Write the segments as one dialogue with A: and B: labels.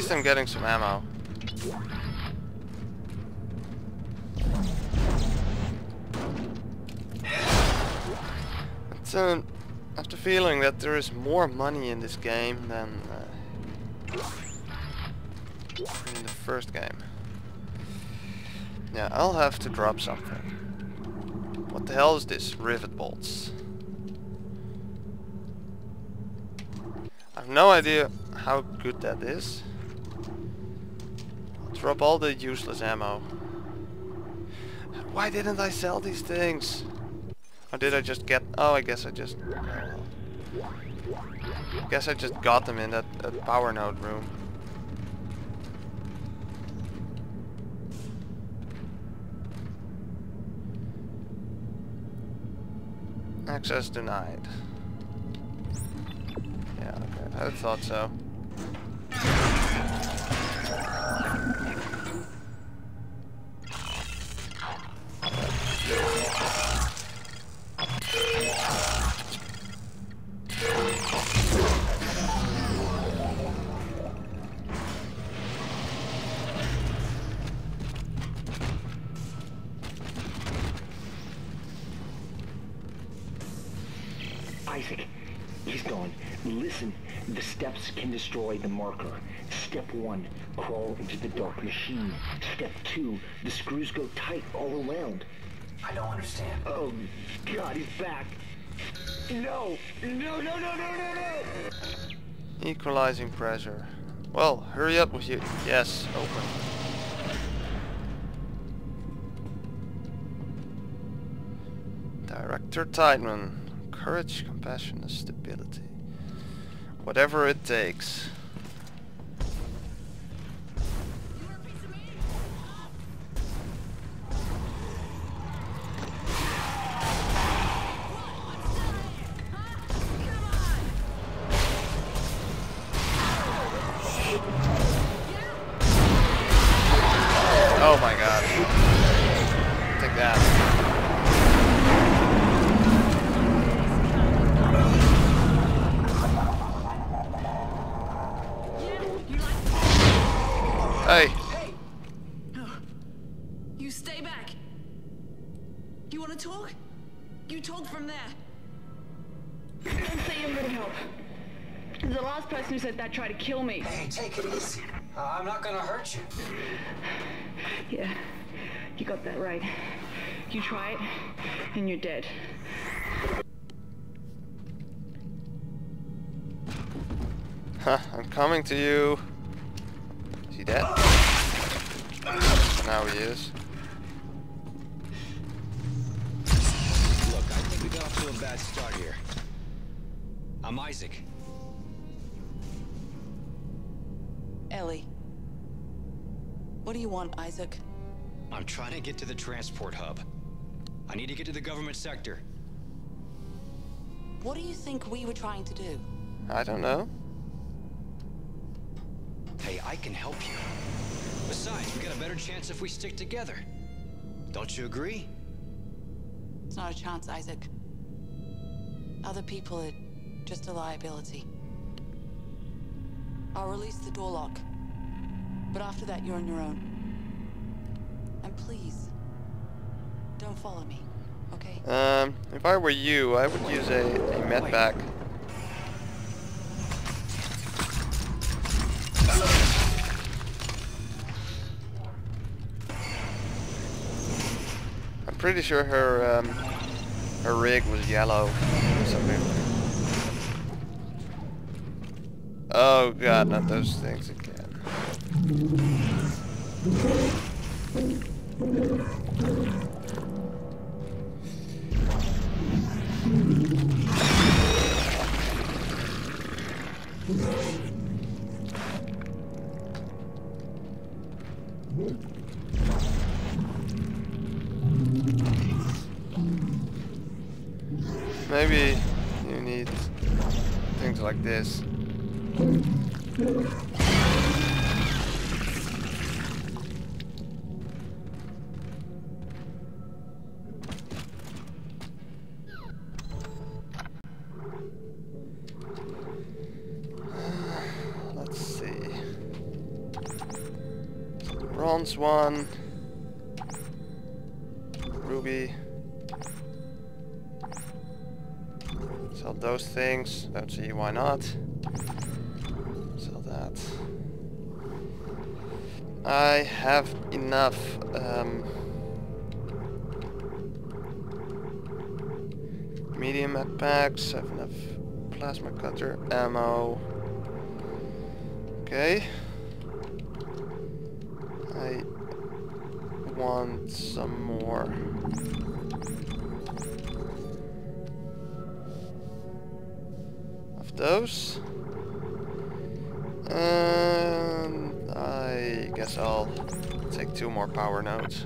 A: Least I'm getting some ammo. It's, uh, I have the feeling that there is more money in this game than uh, in the first game. Yeah, I'll have to drop something. What the hell is this? Rivet bolts. I have no idea how good that is. Drop all the useless ammo. Why didn't I sell these things? Or did I just get... Oh, I guess I just... Guess I just got them in that, that power node room. Access denied. Yeah, okay, I thought so.
B: Listen, the steps can destroy the marker. Step one, crawl into the dark machine. Step two, the screws go tight all around.
C: I don't understand.
B: Oh, God, he's back. No, no, no, no, no, no, no!
A: Equalizing pressure. Well, hurry up with you. Yes, open. Director Tiedemann. Courage, compassion, and stability. Whatever it takes.
D: You want to talk? You talk from there.
E: Don't say you're gonna help. The last person who said that tried to kill me.
C: Hey, take it easy. Uh, I'm not gonna hurt you.
E: Yeah, you got that right. You try it, and you're dead.
A: huh, I'm coming to you. Is he dead? Now he is.
F: To a bad start here. I'm Isaac.
D: Ellie. What do you want, Isaac?
F: I'm trying to get to the transport hub. I need to get to the government sector.
D: What do you think we were trying to do?
A: I don't know.
F: Hey, I can help you. Besides, we got a better chance if we stick together. Don't you agree?
D: It's not a chance, Isaac. Other people are just a liability. I'll release the door lock. But after that, you're on your own. And please, don't follow me, okay?
A: Um, if I were you, I would use a, a med pack. I'm pretty sure her um, her rig was yellow. Oh god, not those things again. Like this. Let's see. bronze one. Sell those things. Don't see why not. Sell that. I have enough. Um, medium med packs. I have enough plasma cutter ammo. Okay. I want some more. Those. And I guess I'll take two more power nodes.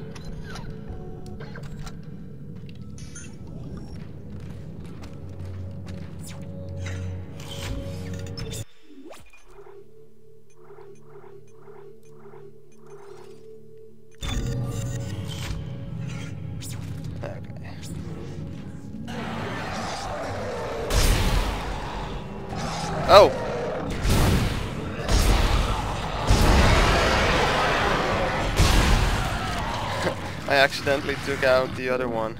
A: Oh! I accidentally took out the other one.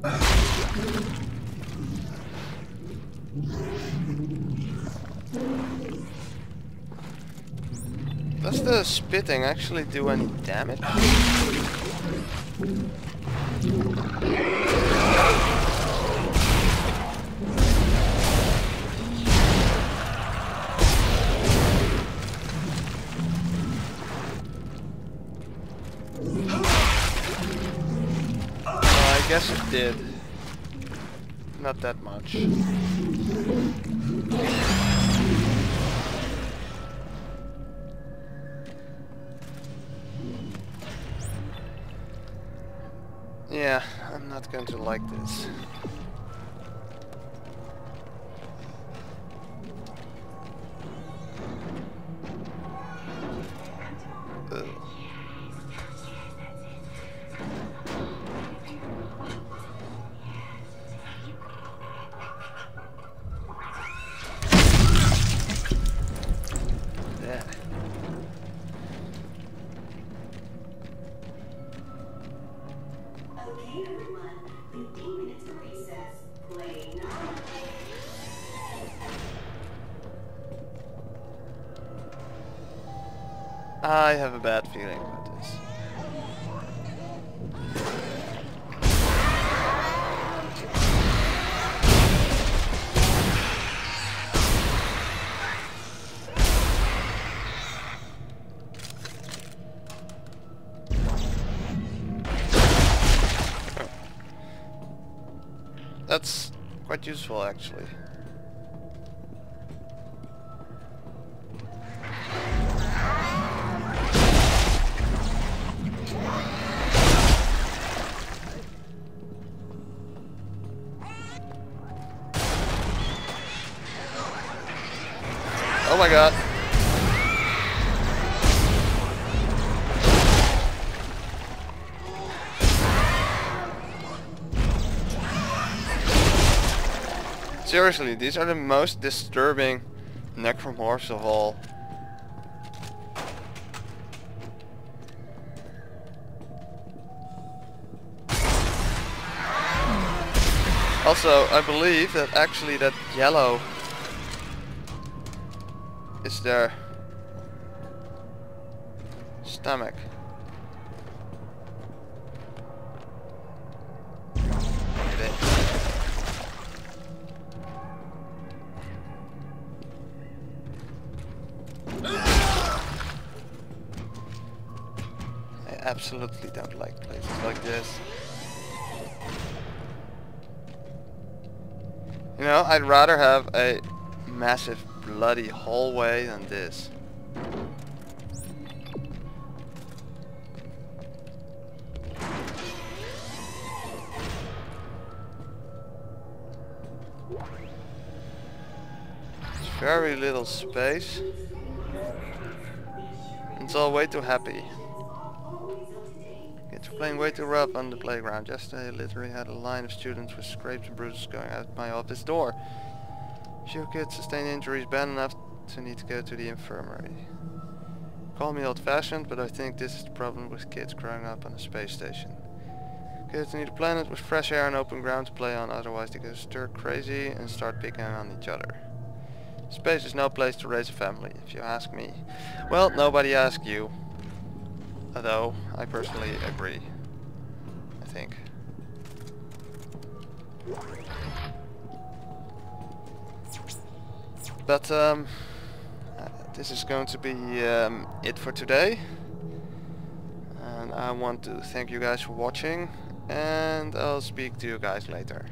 A: Does the spitting actually do any damage? Did. Not that much. Yeah, I'm not going to like this. I have a bad feeling about this. That's quite useful actually. My god. Seriously, these are the most disturbing necromorphs of all. Also, I believe that actually that yellow is their stomach. Absolutely don't like places like this. You know, I'd rather have a massive bloody hallway than this. Very little space. It's all way too happy. Kids are playing way too rough on the playground. Yesterday I literally had a line of students with scrapes and bruises going out my office door. Kids sustained injuries bad enough to need to go to the infirmary. Call me old-fashioned, but I think this is the problem with kids growing up on a space station. Kids need a planet with fresh air and open ground to play on, otherwise they go stir crazy and start picking on each other. Space is no place to raise a family, if you ask me. Well, nobody asked you. Although, I personally agree. I think. But, um, this is going to be um, it for today. And I want to thank you guys for watching. And I'll speak to you guys later.